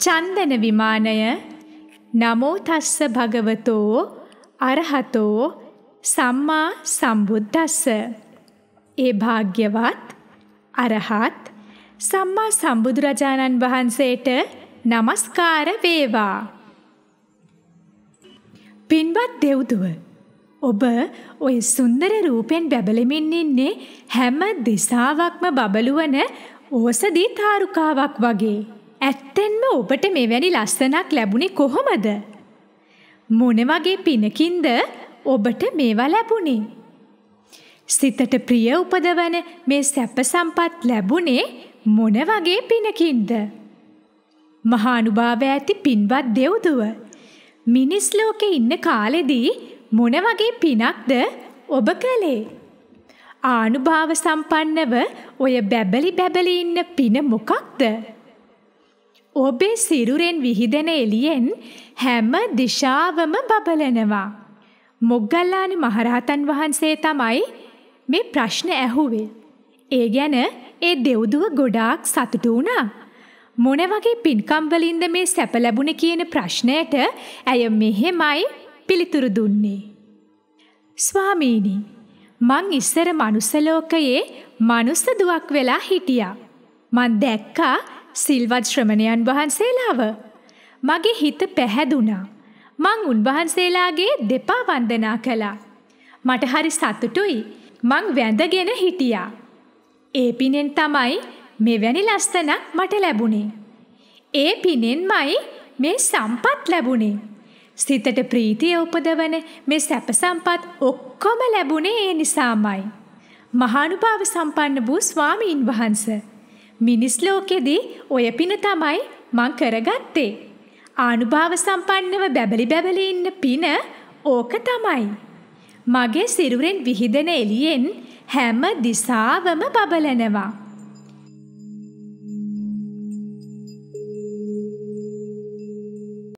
චන්දන විමානය. නමෝ තස්ස භගවතෝ අරහතෝ සම්මා සම්බුද්දස්ස. ඒ භාග්‍යවත් අරහත් සම්මා සම්බුදුරජාණන් වහන්සේට নমස්කාර වේවා. පින්වත් දෙව්දුව ඔබ ඔය සුන්දර රූපෙන් බැබලෙමින් ඉන්නේ හැම දිසාවක්ම බබළුවන ඕසදී තාරුකාවක් වගේ. ඇත්තෙන්ම ඔබට මෙවැනි ලස්සනක් ලැබුණේ කොහොමද? මොන වගේ පිනකින්ද ඔබට මේවා ලැබුණේ? සිතට ප්‍රිය උපදවන මේ සැප සම්පත් ලැබුණේ මොන වගේ පිනකින්ද? මහානුභාව ඇති පින්වත් දෙව්දුව මිනිස් ලෝකේ ඉන්න කාලෙදී මොන වගේ පිනක්ද ඔබ කළේ? ආනුභාව සම්පන්නව ඔය බැබලි බැබලි ඉන්න පින මොකක්ද? ඔබේ සිරුරෙන් විහිදෙන එළියෙන් හැම දිශාවම බබලනවා. මොග්ගල්ලානි මහරහතන් වහන්සේ තමයි මේ ප්‍රශ්න ඇහුවේ. ඒ ගැන ඒ දෙව්දුව ගොඩාක් සතුටු වුණා. මොන වගේ පින්කම් වලින්ද මේ සැප ලැබුණේ කියන ප්‍රශ්නයට ඇය මෙහෙමයි පිළිතුරු දුන්නේ. ස්වාමීනි මං ඉස්සර මනුස්ස ලෝකයේ මනුස්ස දුවක් වෙලා හිටියා. මං දැක්කා සිල්වත් ශ්‍රමණයන් වහන්සේලාව. මගේ හිත පැහැදුනා. මං උන්වහන්සේලාගේ දෙපා වන්දනා කළා. මට හරි සතුටුයි. මං වැඳගෙන හිටියා. ඒ පිනෙන් තමයි මෙවැනි ලස්සනක් මට ලැබුණේ. ඒ පිනෙන්මයි මේ සම්පත් ලැබුණේ. සිතට ප්‍රීතිය උපදවන මේ සැප සම්පත් ඔක්කොම ලැබුණේ ඒ නිසාමයි. මහානුභාව සම්පන්න වූ ස්වාමීන් වහන්ස. මිනිස් ලෝකෙදී ඔය පින තමයි මං කරගත්තේ. ආනුභාව සම්පන්නව බැබලි බැබලි ඉන්න පින ඕක තමයි. මගේ සිරුරෙන් විහිදෙන එළියෙන් හැම දිසාවම බබලනවා.